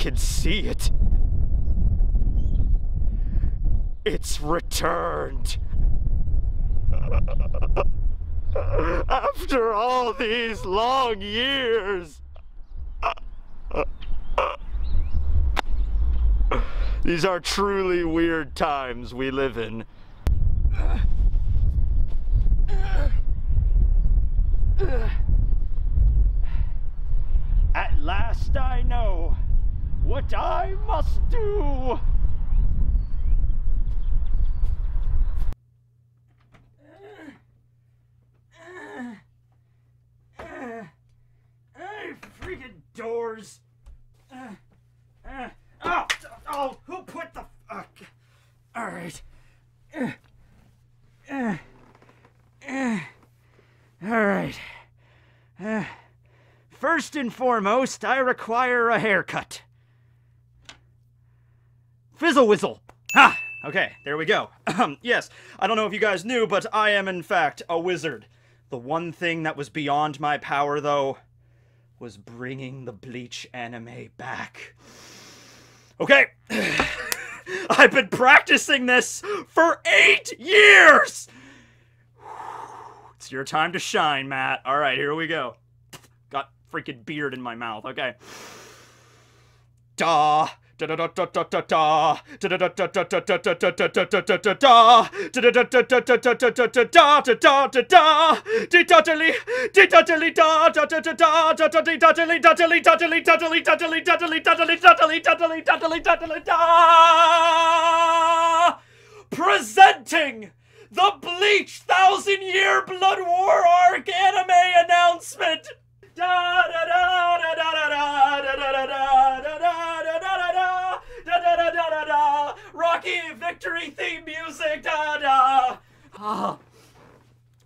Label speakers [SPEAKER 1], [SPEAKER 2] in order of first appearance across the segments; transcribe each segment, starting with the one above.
[SPEAKER 1] can see it. It's returned. After all these long years. These are truly weird times we live in. At last I know what I must do. Freaking doors. Oh, oh, who put the fuck? All right. All right. First and foremost, I require a haircut. Fizzle whizzle. Ah, okay, there we go. yes, I don't know if you guys knew, but I am in fact a wizard. The one thing that was beyond my power, though, was bringing the Bleach anime back. Okay, I've been practicing this for eight years! It's your time to shine, Matt. All right, here we go. Got freaking beard in my mouth. Okay. Da. Presenting the Bleach Thousand Year Blood War Arc anime announcement. Da da da da da da da da da da Rocky victory theme music da da. Ah,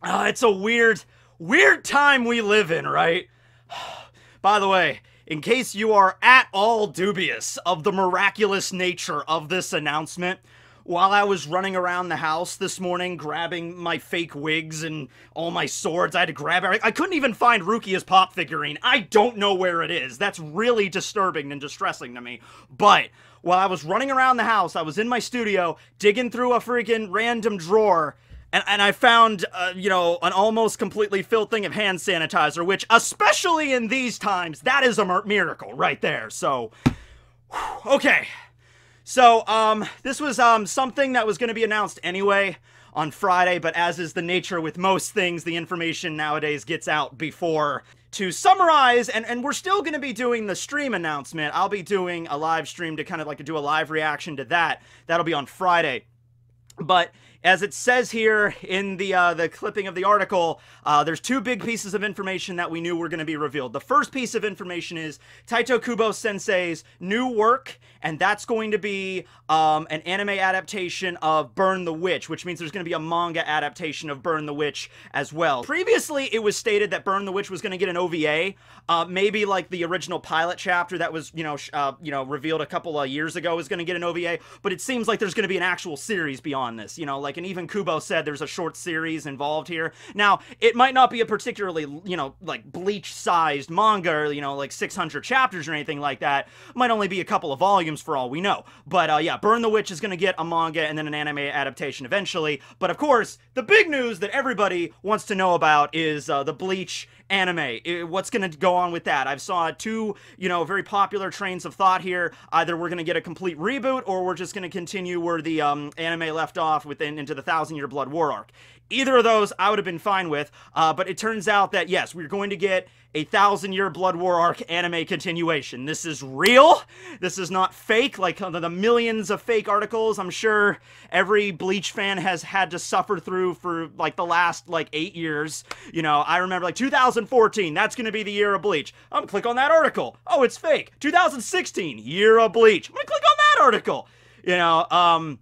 [SPEAKER 1] uh, it's a weird, weird time we live in, right? By the way, in case you are at all dubious of the miraculous nature of this announcement, while I was running around the house this morning grabbing my fake wigs and all my swords, I had to grab everything. I couldn't even find Rukia's pop figurine. I don't know where it is. That's really disturbing and distressing to me. But while I was running around the house, I was in my studio digging through a freaking random drawer. And, and I found, uh, you know, an almost completely filled thing of hand sanitizer, which, especially in these times, that is a miracle right there. So, okay. So, um, this was um, something that was going to be announced anyway on Friday, but as is the nature with most things, the information nowadays gets out before. To summarize, and, and we're still going to be doing the stream announcement. I'll be doing a live stream to kind of like do a live reaction to that. That'll be on Friday. But as it says here in the uh, the clipping of the article, uh, there's two big pieces of information that we knew were going to be revealed. The first piece of information is Tite Kubo Sensei's new work, and that's going to be um, an anime adaptation of Burn the Witch, which means there's going to be a manga adaptation of Burn the Witch as well. Previously, it was stated that Burn the Witch was going to get an OVA, uh, maybe like the original pilot chapter that was you know uh, you know revealed a couple of years ago is going to get an OVA, but it seems like there's going to be an actual series beyond this. You know, like and even Kubo said there's a short series involved here. Now, it might not be a particularly, you know, like bleach-sized manga, or, you know, like 600 chapters or anything like that. Might only be a couple of volumes for all we know. But uh, yeah, Burn the Witch is going to get a manga and then an anime adaptation eventually. But of course, the big news that everybody wants to know about is uh, the Bleach anime. What's going to go on with that? I've saw two, you know, very popular trains of thought here. Either we're going to get a complete reboot or we're just going to continue where the um, anime left off within into the Thousand Year Blood War arc. Either of those I would have been fine with, uh, but it turns out that yes, we're going to get a Thousand Year Blood War arc anime continuation. This is real. This is not fake like uh, the millions of fake articles I'm sure every Bleach fan has had to suffer through for like the last like eight years. You know, I remember like 2014, that's going to be the year of Bleach. I'm gonna click on that article. Oh, it's fake. 2016, year of Bleach. I'm gonna click on that article. You know, um,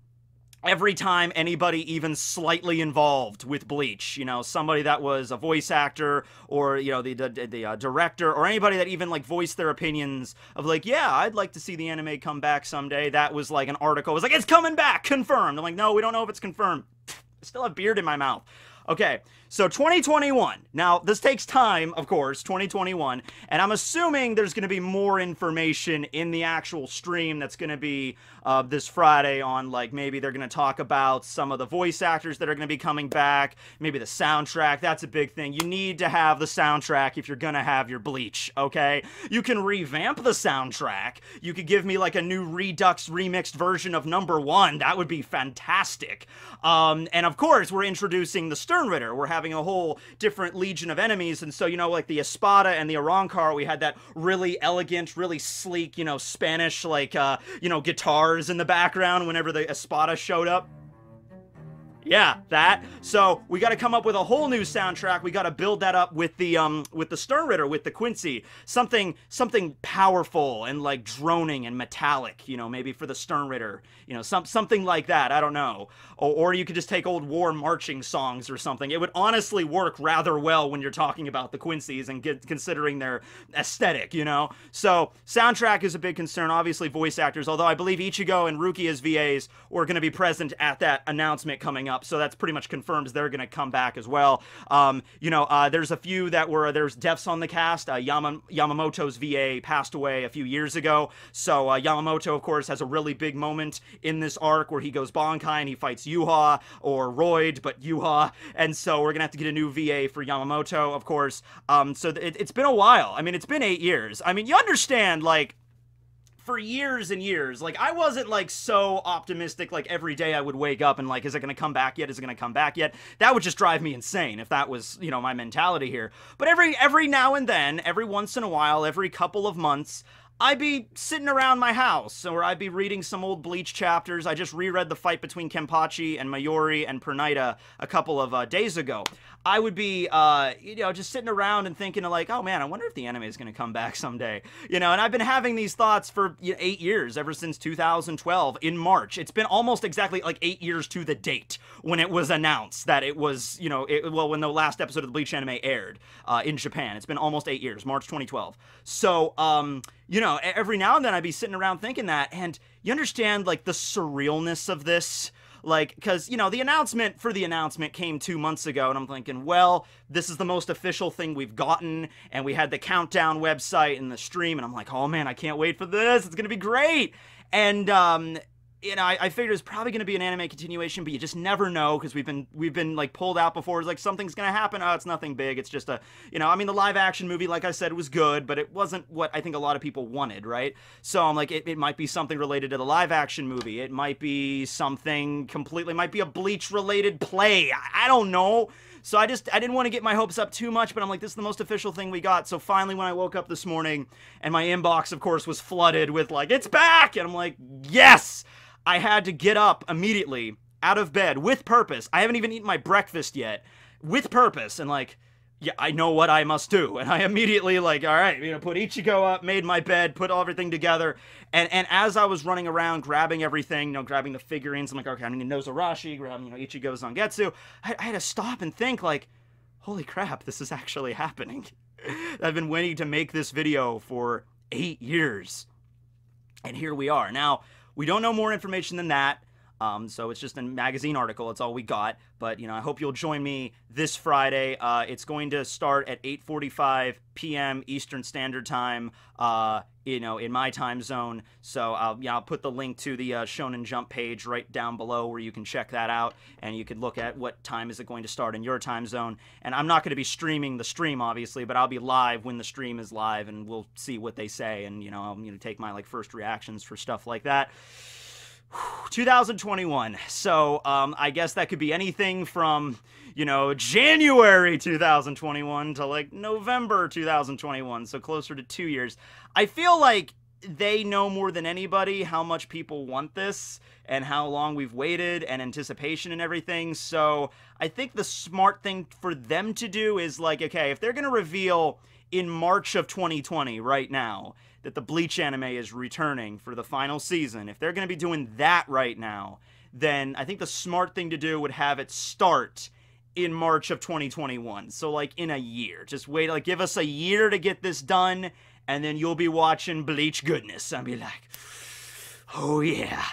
[SPEAKER 1] every time anybody even slightly involved with bleach you know somebody that was a voice actor or you know the the, the uh, director or anybody that even like voiced their opinions of like yeah i'd like to see the anime come back someday that was like an article it was like it's coming back confirmed i'm like no we don't know if it's confirmed I still have beard in my mouth Okay, so 2021. Now, this takes time, of course, 2021, and I'm assuming there's going to be more information in the actual stream that's going to be uh, this Friday on, like, maybe they're going to talk about some of the voice actors that are going to be coming back, maybe the soundtrack. That's a big thing. You need to have the soundtrack if you're going to have your Bleach, okay? You can revamp the soundtrack. You could give me, like, a new Redux remixed version of number one. That would be fantastic. Um, and of course, we're introducing the Sternritter. We're having a whole different legion of enemies. And so, you know, like the Espada and the Arrancar, we had that really elegant, really sleek, you know, Spanish, like, uh, you know, guitars in the background whenever the Espada showed up. Yeah, that. So we got to come up with a whole new soundtrack. We got to build that up with the um with the Sternritter, with the Quincy, something something powerful and like droning and metallic. You know, maybe for the Sternritter. You know, some something like that. I don't know. Or, or you could just take old war marching songs or something. It would honestly work rather well when you're talking about the Quincy's and get, considering their aesthetic. You know, so soundtrack is a big concern. Obviously, voice actors. Although I believe Ichigo and Rukia's VAs were going to be present at that announcement coming up up, so that's pretty much confirmed they're going to come back as well. Um, you know, uh, there's a few that were there's deaths on the cast. Uh, Yama, Yamamoto's VA passed away a few years ago, so uh, Yamamoto, of course, has a really big moment in this arc where he goes Bankai and he fights Yhwach or Roid, but Yhwach, and so we're gonna have to get a new VA for Yamamoto, of course. Um, so it, it's been a while. I mean, it's been eight years. I mean, you understand, like for years and years. Like I wasn't like so optimistic like every day I would wake up and like is it going to come back yet? Is it going to come back yet? That would just drive me insane if that was, you know, my mentality here. But every every now and then, every once in a while, every couple of months, I'd be sitting around my house, or I'd be reading some old Bleach chapters. I just reread the fight between Kenpachi and Mayuri and Pernida a couple of uh, days ago. I would be, uh, you know, just sitting around and thinking like, oh man, I wonder if the anime is going to come back someday. You know, and I've been having these thoughts for you know, eight years, ever since 2012 in March. It's been almost exactly like eight years to the date when it was announced that it was, you know, it, well, when the last episode of the Bleach anime aired uh, in Japan. It's been almost eight years, March 2012. So, um, you know, every now and then I'd be sitting around thinking that, and you understand like the surrealness of this like because you know the announcement for the announcement came two months ago and i'm thinking well this is the most official thing we've gotten and we had the countdown website and the stream and i'm like oh man i can't wait for this. It's gonna be great. And um you know, I, I figured it's probably going to be an anime continuation, but you just never know because we've been we've been like pulled out before. It's like something's going to happen. Oh, it's nothing big. It's just a, you know, I mean, the live action movie, like I said, was good, but it wasn't what I think a lot of people wanted, right? So I'm like, it, it might be something related to the live action movie. It might be something completely, might be a Bleach related play. I, I don't know. So I just I didn't want to get my hopes up too much, but I'm like, this is the most official thing we got. So finally, when I woke up this morning, and my inbox, of course, was flooded with like, it's back, and I'm like, yes. I had to get up immediately out of bed with purpose. I haven't even eaten my breakfast yet with purpose and like yeah, I know what I must do. And I immediately like, all right, you know, put Ichigo up, made my bed, put everything together. And and as I was running around grabbing everything, you know, grabbing the figurines, I'm like, okay, I need Nozarashi, grabbing, you know, Ichigo Zangetsu. I, I had to stop and think like, holy crap, this is actually happening. I've been waiting to make this video for eight years. And here we are. Now, we don't know more information than that. Um, so it's just a magazine article. It's all we got. But you know, I hope you'll join me this Friday. Uh, it's going to start at 8:45 p.m. Eastern Standard Time. Uh, you know, in my time zone. So I'll yeah, I'll put the link to the uh, Shonen Jump page right down below where you can check that out, and you can look at what time is it going to start in your time zone. And I'm not going to be streaming the stream, obviously, but I'll be live when the stream is live, and we'll see what they say, and you know, I'm going to take my like first reactions for stuff like that. 2021. So um, I guess that could be anything from, you know, January 2021 to like November 2021. So closer to two years. I feel like they know more than anybody how much people want this and how long we've waited and anticipation and everything. So I think the smart thing for them to do is like, okay, if they're going to reveal in March of 2020 right now, that the Bleach anime is returning for the final season, if they're going to be doing that right now, then I think the smart thing to do would have it start in March of 2021. So like in a year. Just wait like give us a year to get this done and then you'll be watching Bleach goodness and be like, "Oh yeah."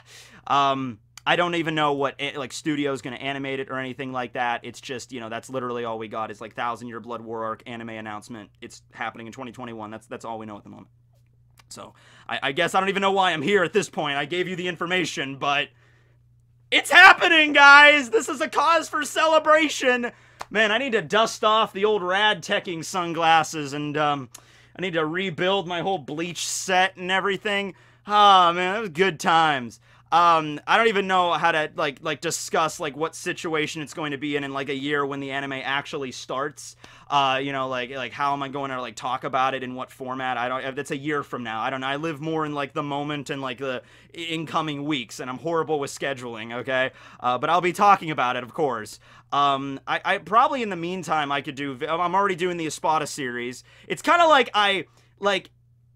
[SPEAKER 1] Um I don't even know what eh, like studio is going to animate it or anything like that. It's just you know that's literally all we got is like Thousand Year Blood War arc anime announcement. It's happening in 2021. That's that's all we know at the moment. So I, I guess I don't even know why I'm here at this point. I gave you the information, but it's happening, guys. This is a cause for celebration. Man, I need to dust off the old rad Tekking sunglasses and um, I need to rebuild my whole bleach set and everything. Ah, oh, man, that was good times. Um, I don't even know how to like like discuss like what situation it's going to be in in like a year when the anime actually starts. Uh, you know, like like how am I going to like talk about it in what format? I don't. That's a year from now. I don't know. I live more in like the moment and like the incoming weeks, and I'm horrible with scheduling. Okay, uh, but I'll be talking about it, of course. Um, I, I probably in the meantime I could do. I'm already doing the Espada series. It's kind of like I like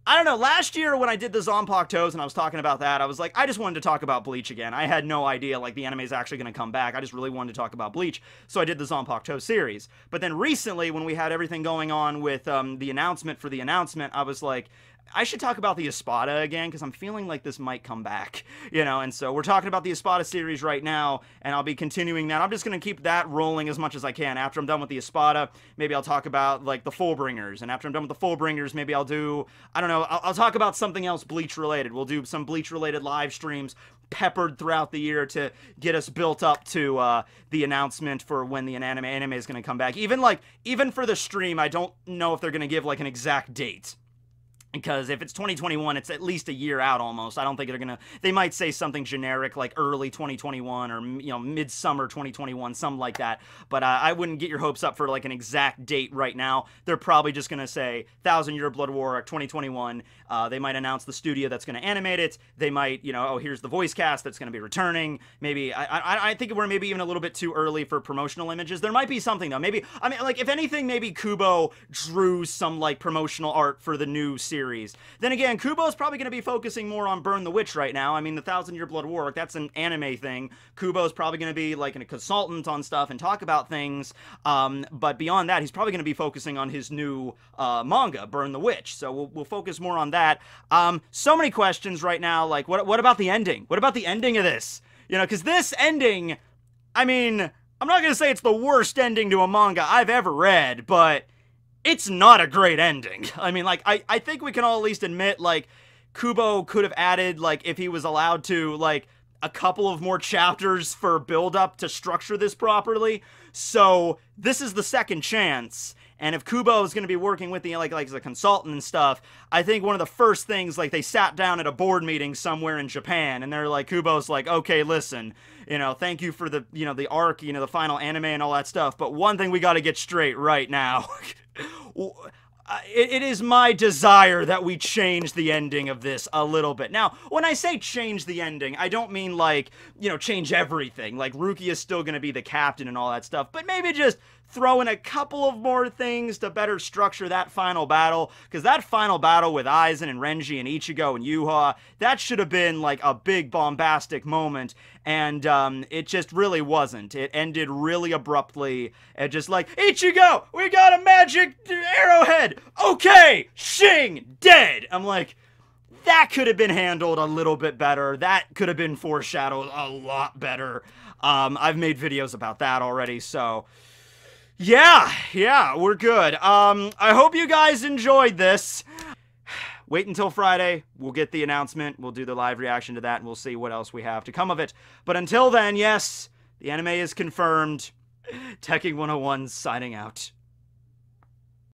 [SPEAKER 1] I don't know. Last year when I did the Zanpakutos and I was talking about that, I was like, I just wanted to talk about Bleach again. I had no idea like the anime is actually going to come back. I just really wanted to talk about Bleach, so I did the Zanpakuto series. But then recently, when we had everything going on with um, the announcement for the announcement, I was like, I should talk about the Espada again because I'm feeling like this might come back, you know. And so we're talking about the Espada series right now, and I'll be continuing that. I'm just gonna keep that rolling as much as I can. After I'm done with the Espada, maybe I'll talk about like the Fullbringers, and after I'm done with the Fullbringers, maybe I'll do I don't know. I'll, I'll talk about something else Bleach related. We'll do some Bleach related live streams peppered throughout the year to get us built up to uh, the announcement for when the anime anime is going to come back. Even like even for the stream, I don't know if they're going to give like an exact date because if it's 2021 it's at least a year out almost. I don't think they're gonna they might say something generic like early 2021 or you know midsummer 2021 something like that. But uh, i wouldn't get your hopes up for like an exact date right now. They're probably just gonna say thousand year blood war 2021 uh, they might announce the studio that's gonna animate it. They might you know oh here's the voice cast that's gonna be returning. Maybe i i, I think we're maybe even a little bit too early for promotional images. There might be something though. Maybe i mean like if anything maybe kubo drew some like promotional art for the new series series. Then again, Kubo's probably going to be focusing more on Burn the Witch right now. I mean, the Thousand Year Blood War, that's an anime thing. Kubo's probably going to be like a consultant on stuff and talk about things. Um, but beyond that, he's probably going to be focusing on his new uh, manga, Burn the Witch. So we'll, we'll focus more on that. Um, so many questions right now. Like, what, what about the ending? What about the ending of this? You know, because this ending, I mean, I'm not going to say it's the worst ending to a manga I've ever read, but it's not a great ending. I mean, like, I, I think we can all at least admit, like, Kubo could have added, like, if he was allowed to, like, a couple of more chapters for build up to structure this properly. So, this is the second chance. And if Kubo is going to be working with the like like as a consultant and stuff, I think one of the first things like they sat down at a board meeting somewhere in Japan and they're like Kubo's like, "Okay, listen, you know, thank you for the, you know, the arc, you know, the final anime and all that stuff, but one thing we got to get straight right now." It, it is my desire that we change the ending of this a little bit. Now, when I say change the ending, I don't mean like, you know, change everything. Like, Rukia is still going to be the captain and all that stuff, but maybe just throw in a couple of more things to better structure that final battle. Because that final battle with Aizen and Renji and Ichigo and Yhwach, that should have been like a big bombastic moment. And um, it just really wasn't. It ended really abruptly. And just like, Ichigo, we got a magic arrowhead. Okay, Shing, dead. I'm like, that could have been handled a little bit better. That could have been foreshadowed a lot better. Um, I've made videos about that already, so yeah, yeah, we're good. Um, I hope you guys enjoyed this. Wait until Friday. We'll get the announcement. We'll do the live reaction to that, and we'll see what else we have to come of it. But until then, yes, the anime is confirmed. Tekking 101 signing out.